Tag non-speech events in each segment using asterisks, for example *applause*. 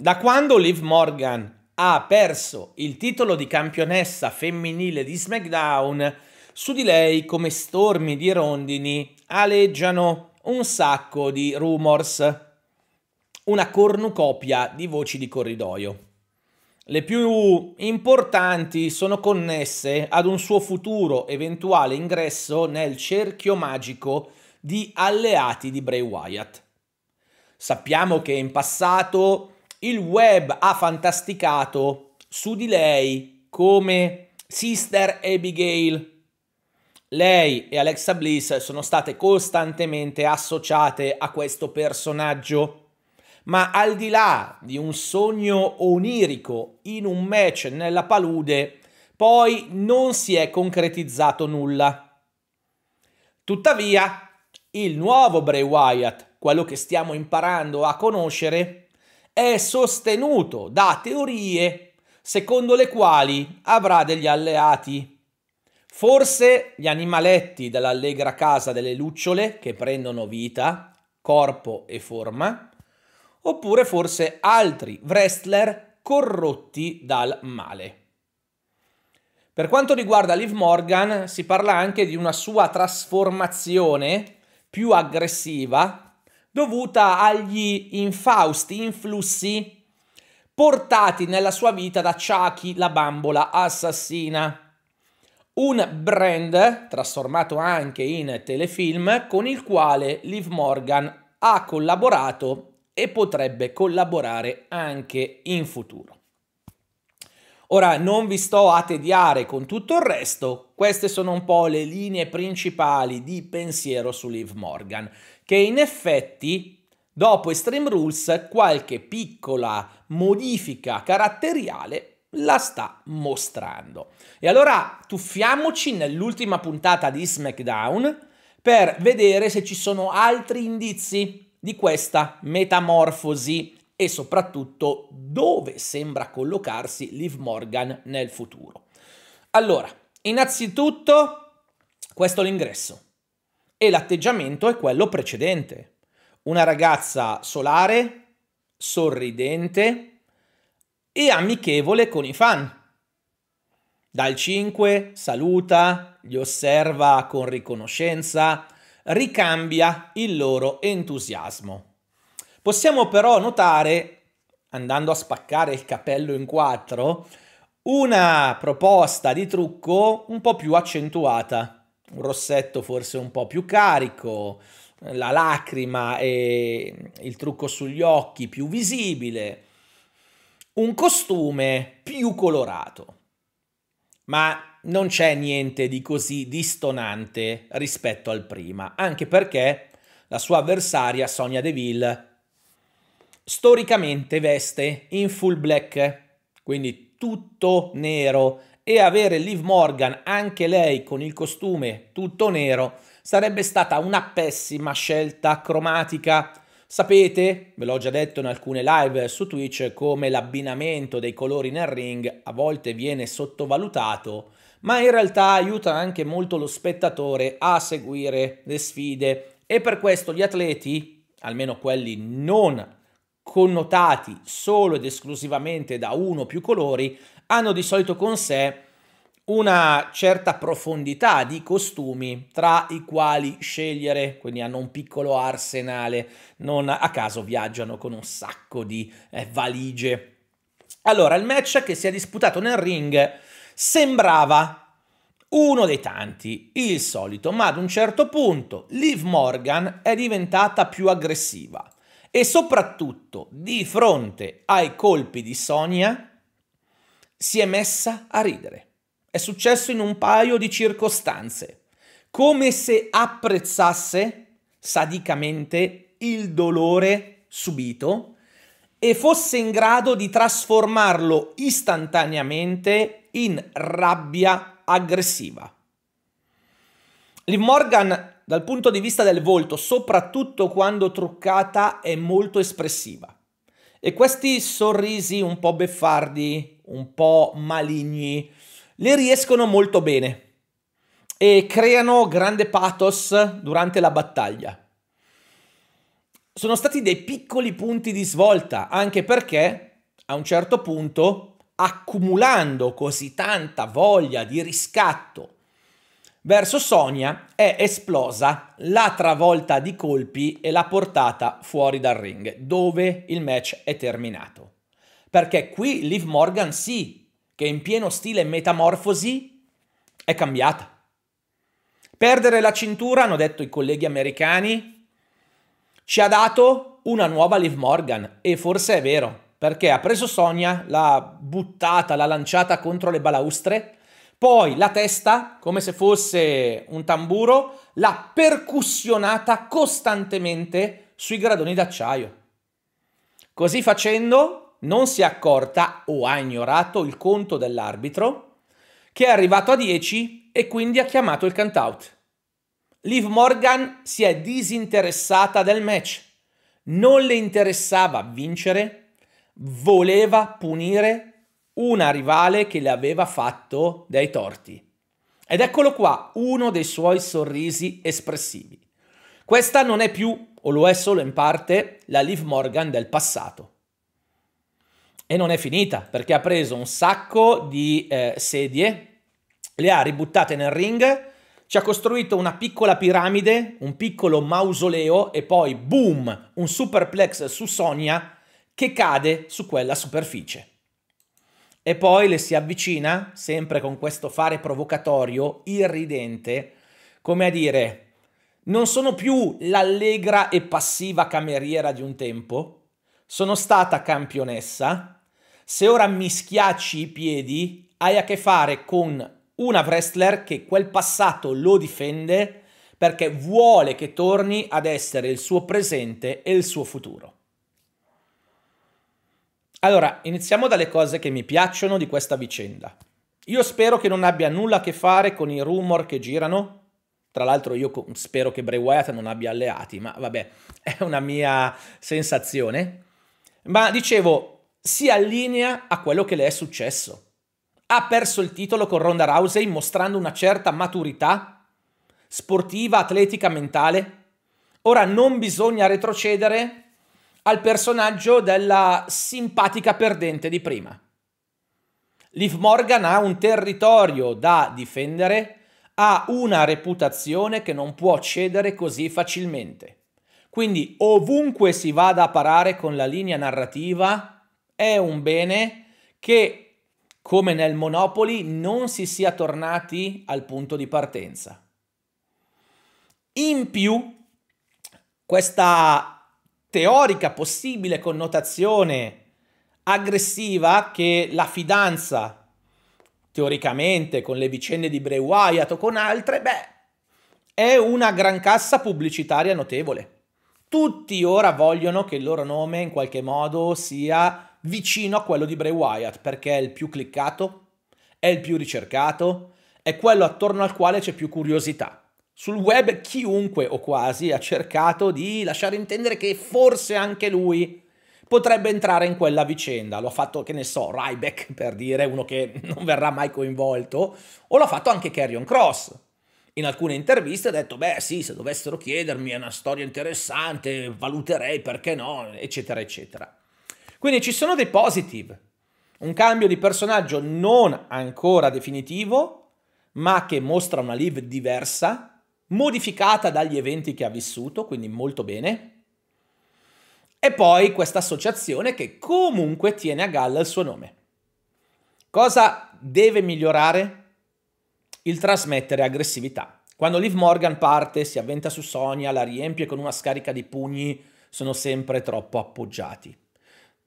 Da quando Liv Morgan ha perso il titolo di campionessa femminile di SmackDown, su di lei come stormi di rondini aleggiano un sacco di rumors, una cornucopia di voci di corridoio. Le più importanti sono connesse ad un suo futuro eventuale ingresso nel cerchio magico di alleati di Bray Wyatt. Sappiamo che in passato il web ha fantasticato su di lei come Sister Abigail. Lei e Alexa Bliss sono state costantemente associate a questo personaggio. Ma al di là di un sogno onirico in un match nella palude, poi non si è concretizzato nulla. Tuttavia, il nuovo Bray Wyatt, quello che stiamo imparando a conoscere, è sostenuto da teorie secondo le quali avrà degli alleati. Forse gli animaletti dell'allegra casa delle lucciole che prendono vita, corpo e forma, oppure forse altri wrestler corrotti dal male. Per quanto riguarda Liv Morgan, si parla anche di una sua trasformazione più aggressiva dovuta agli infausti influssi portati nella sua vita da Chucky, la bambola assassina. Un brand trasformato anche in telefilm con il quale Liv Morgan ha collaborato e potrebbe collaborare anche in futuro. Ora non vi sto a tediare con tutto il resto, queste sono un po' le linee principali di pensiero su Liv Morgan che in effetti dopo Extreme Rules qualche piccola modifica caratteriale la sta mostrando. E allora tuffiamoci nell'ultima puntata di SmackDown per vedere se ci sono altri indizi di questa metamorfosi e soprattutto dove sembra collocarsi Liv Morgan nel futuro. Allora, innanzitutto questo è l'ingresso e l'atteggiamento è quello precedente. Una ragazza solare, sorridente e amichevole con i fan. Dal 5 saluta, li osserva con riconoscenza, ricambia il loro entusiasmo. Possiamo però notare, andando a spaccare il capello in quattro, una proposta di trucco un po' più accentuata un rossetto forse un po' più carico, la lacrima e il trucco sugli occhi più visibile, un costume più colorato. Ma non c'è niente di così distonante rispetto al prima, anche perché la sua avversaria Sonia Deville storicamente veste in full black, quindi tutto nero e avere Liv Morgan anche lei con il costume tutto nero sarebbe stata una pessima scelta cromatica. Sapete, ve l'ho già detto in alcune live su Twitch, come l'abbinamento dei colori nel ring a volte viene sottovalutato, ma in realtà aiuta anche molto lo spettatore a seguire le sfide e per questo gli atleti, almeno quelli non connotati solo ed esclusivamente da uno o più colori, hanno di solito con sé una certa profondità di costumi tra i quali scegliere, quindi hanno un piccolo arsenale, non a caso viaggiano con un sacco di eh, valigie. Allora, il match che si è disputato nel ring sembrava uno dei tanti, il solito, ma ad un certo punto Liv Morgan è diventata più aggressiva e soprattutto di fronte ai colpi di Sonia si è messa a ridere. È successo in un paio di circostanze, come se apprezzasse sadicamente il dolore subito e fosse in grado di trasformarlo istantaneamente in rabbia aggressiva. Liv Morgan, dal punto di vista del volto, soprattutto quando truccata, è molto espressiva. E questi sorrisi un po' beffardi, un po' maligni, le riescono molto bene e creano grande pathos durante la battaglia. Sono stati dei piccoli punti di svolta, anche perché a un certo punto, accumulando così tanta voglia di riscatto verso Sonia, è esplosa la travolta di colpi e l'ha portata fuori dal ring, dove il match è terminato. Perché qui Liv Morgan sì, che in pieno stile metamorfosi è cambiata. Perdere la cintura, hanno detto i colleghi americani, ci ha dato una nuova Liv Morgan e forse è vero, perché ha preso Sonia, l'ha buttata, l'ha lanciata contro le balaustre, poi la testa, come se fosse un tamburo, l'ha percussionata costantemente sui gradoni d'acciaio. Così facendo non si è accorta o ha ignorato il conto dell'arbitro, che è arrivato a 10 e quindi ha chiamato il count-out. Liv Morgan si è disinteressata del match, non le interessava vincere voleva punire una rivale che le aveva fatto dei torti. Ed eccolo qua, uno dei suoi sorrisi espressivi. Questa non è più, o lo è solo in parte, la Liv Morgan del passato. E non è finita, perché ha preso un sacco di eh, sedie, le ha ributtate nel ring, ci ha costruito una piccola piramide, un piccolo mausoleo e poi boom, un superplex su Sonia che cade su quella superficie. E poi le si avvicina, sempre con questo fare provocatorio, irridente, come a dire, non sono più l'allegra e passiva cameriera di un tempo, sono stata campionessa, se ora mi schiacci i piedi, hai a che fare con una wrestler che quel passato lo difende perché vuole che torni ad essere il suo presente e il suo futuro. Allora, iniziamo dalle cose che mi piacciono di questa vicenda. Io spero che non abbia nulla a che fare con i rumor che girano. Tra l'altro io spero che Bray Wyatt non abbia alleati, ma vabbè, *laughs* è una mia sensazione. Ma dicevo, si allinea a quello che le è successo. Ha perso il titolo con Ronda Rousey mostrando una certa maturità sportiva, atletica, mentale. Ora non bisogna retrocedere al personaggio della simpatica perdente di prima. Liv Morgan ha un territorio da difendere, ha una reputazione che non può cedere così facilmente. Quindi ovunque si vada a parare con la linea narrativa è un bene che, come nel Monopoli, non si sia tornati al punto di partenza. In più, questa teorica possibile connotazione aggressiva che la fidanza, teoricamente con le vicende di Bray Wyatt o con altre, beh, è una gran cassa pubblicitaria notevole. Tutti ora vogliono che il loro nome in qualche modo sia vicino a quello di Bray Wyatt perché è il più cliccato, è il più ricercato, è quello attorno al quale c'è più curiosità. Sul web chiunque o quasi ha cercato di lasciare intendere che forse anche lui potrebbe entrare in quella vicenda. L'ho fatto, che ne so, Ryback per dire, uno che non verrà mai coinvolto, o l'ha fatto anche Carrion Cross. In alcune interviste ha detto, beh sì, se dovessero chiedermi è una storia interessante, valuterei perché no, eccetera, eccetera. Quindi ci sono dei positive. Un cambio di personaggio non ancora definitivo, ma che mostra una live diversa, modificata dagli eventi che ha vissuto, quindi molto bene. E poi questa associazione che comunque tiene a galla il suo nome. Cosa deve migliorare? Il trasmettere aggressività. Quando Liv Morgan parte, si avventa su Sonia, la riempie con una scarica di pugni, sono sempre troppo appoggiati.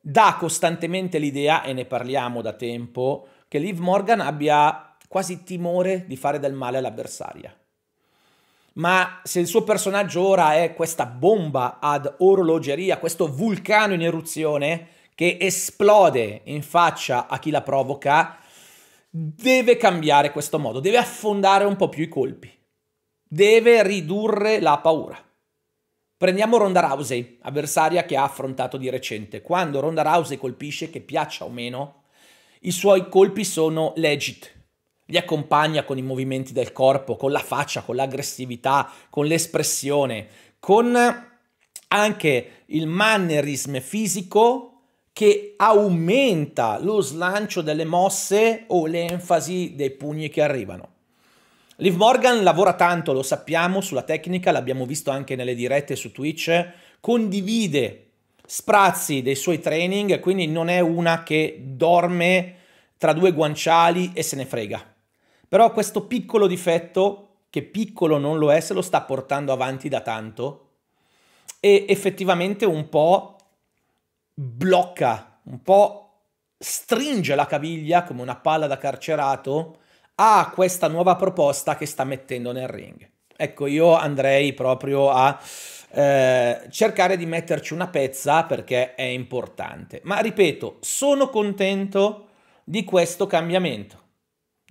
Dà costantemente l'idea, e ne parliamo da tempo, che Liv Morgan abbia quasi timore di fare del male all'avversaria ma se il suo personaggio ora è questa bomba ad orologeria, questo vulcano in eruzione che esplode in faccia a chi la provoca, deve cambiare questo modo, deve affondare un po' più i colpi, deve ridurre la paura. Prendiamo Ronda Rousey, avversaria che ha affrontato di recente. Quando Ronda Rousey colpisce, che piaccia o meno, i suoi colpi sono legit, li accompagna con i movimenti del corpo, con la faccia, con l'aggressività, con l'espressione, con anche il mannerism fisico che aumenta lo slancio delle mosse o l'enfasi dei pugni che arrivano. Liv Morgan lavora tanto, lo sappiamo, sulla tecnica, l'abbiamo visto anche nelle dirette su Twitch, condivide sprazzi dei suoi training, quindi non è una che dorme tra due guanciali e se ne frega. Però questo piccolo difetto, che piccolo non lo è, se lo sta portando avanti da tanto e effettivamente un po' blocca, un po' stringe la caviglia come una palla da carcerato a questa nuova proposta che sta mettendo nel ring. Ecco, io andrei proprio a eh, cercare di metterci una pezza perché è importante. Ma ripeto, sono contento di questo cambiamento.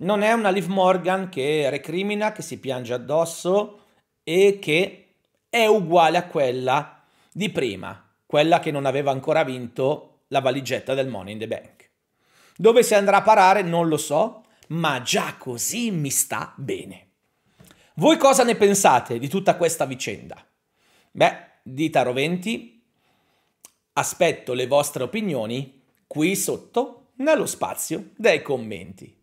Non è una Liv Morgan che recrimina, che si piange addosso e che è uguale a quella di prima, quella che non aveva ancora vinto la valigetta del Money in the Bank. Dove si andrà a parare non lo so, ma già così mi sta bene. Voi cosa ne pensate di tutta questa vicenda? Beh, dite a roventi, aspetto le vostre opinioni qui sotto nello spazio dei commenti.